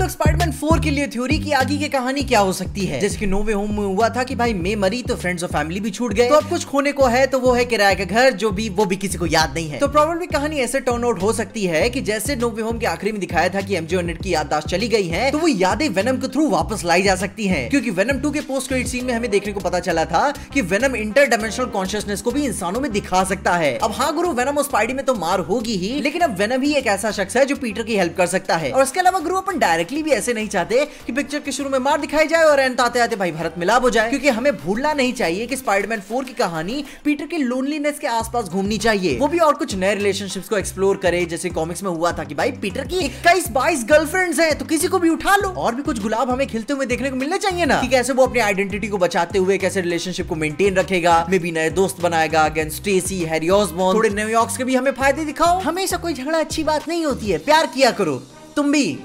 लोग Spiderman four के लिए थ्योरी की आगे की कहानी क्या हो सकती है? जैसे कि नोवे होम में हुआ था कि भाई मे मरी तो फ्रेंड्स और फैमिली भी छूट गए। तो अब कुछ खोने को है तो वो है किराए का घर, जो भी, वो भी किसी को याद नहीं है। तो प्रॉब्लम कहानी ऐसे टर्न आउट हो सकती है कि जैसे नोवे होम के आखिरी में दिखाया था कि एमजे की याददाश्त चली गई है तो वो यादें वेनम के थ्रू वापस लाई जा सकती है। क्योंकि वेनम टू के पोस्ट क्रेडिट सीन में हमें देखने को पता चला था कि वेनम इंटर डायमेंशनल कॉन्शियसनेस को भी इंसानों में दिखा सकता है। अब हाँ गुरु वेनम और स्पाइडी में तो मार होगी ही, लेकिन अब वेनम ही एक ऐसा शख्स है जो पीटर की हेल्प कर सकता है। और इसके अलावा गुरु, अपन डायरेक्टली भी ऐसे नहीं चाहते कि पिक्चर के शुरू में मार दिखाई जाए और एंड आते आते भाई भारत मिलाप हो जाए। क्योंकि हमें भूलना नहीं चाहिए कि स्पाइडरमैन 4 की कहानी पीटर के लोनलीनेस के आसपास घूमनी चाहिए। वो भी और कुछ नए रिलेशनशिप्स को एक्सप्लोर करे, जैसे कॉमिक्स में हुआ था कि भाई पीटर की 21 22 गर्लफ्रेंड्स हैं तो किसी को भी उठा लो। और भी कुछ गुलाब हमें खिलते हुए देखने को मिलने चाहिए ना। कि कैसे वो अपनी आइडेंटिटी को बचाते हुए कैसे रिलेशनशिप को मेंटेन रखेगा। मे भी नए दोस्त बनाएगा अगेंस्ट स्टेसी हैरी ऑसबॉर्न थोड़े न्यूयॉर्क्स के भी हमें फ़ायदे दिखाओ। हमेशा कोई झगड़ा अच्छी बात नहीं होती है। प्यार किया करो। तुम भी।